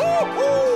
Woo-hoo!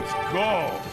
Let's go.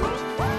Woo!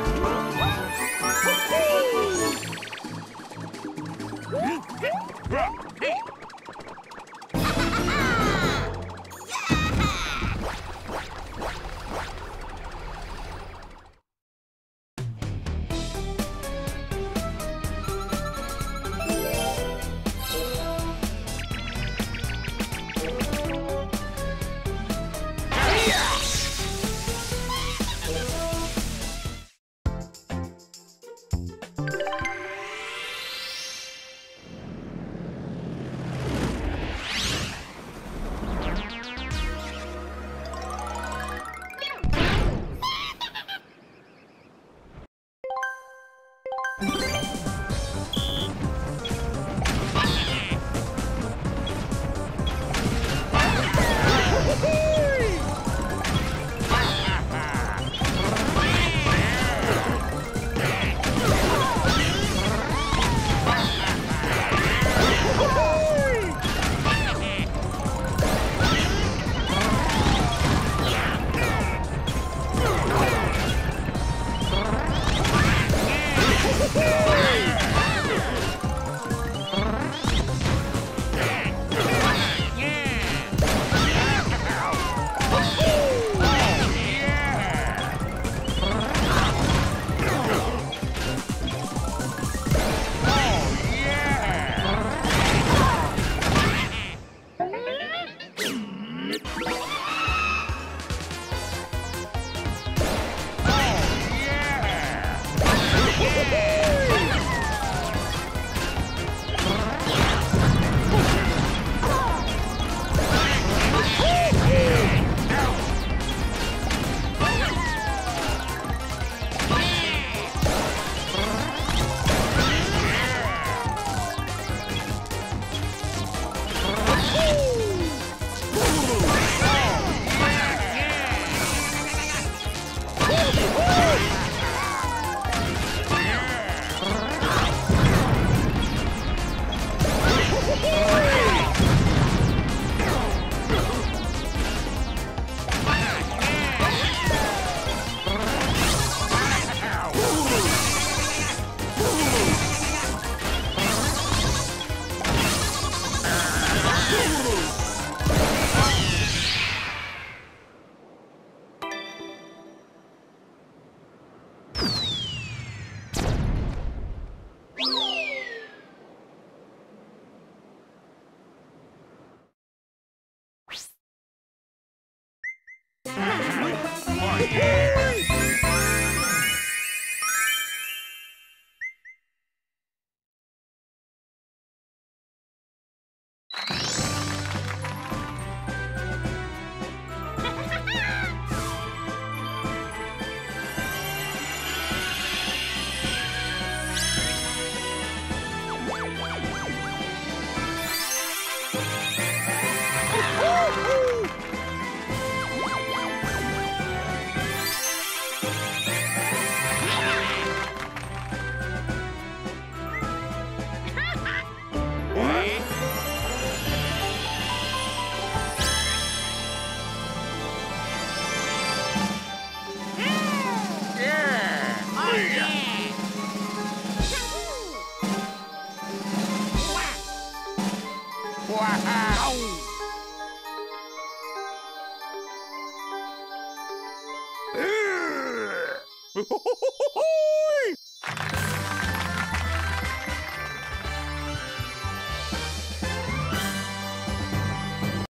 Let's go.